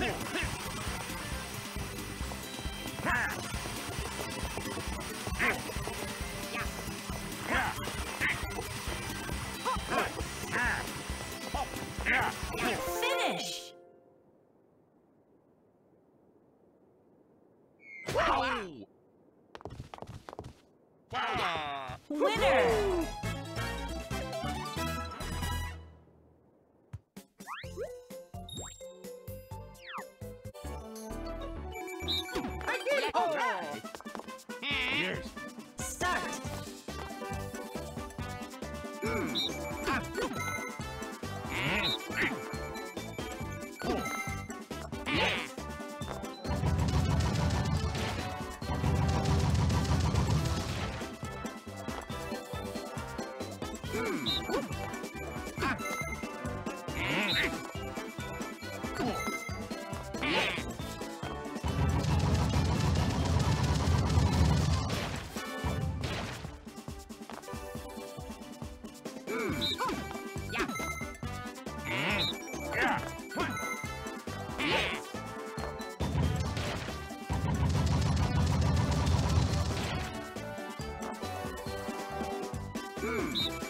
Yeah. Wow! Wow! Winner. I did! All right! Yes. Start. Ah. Hmm.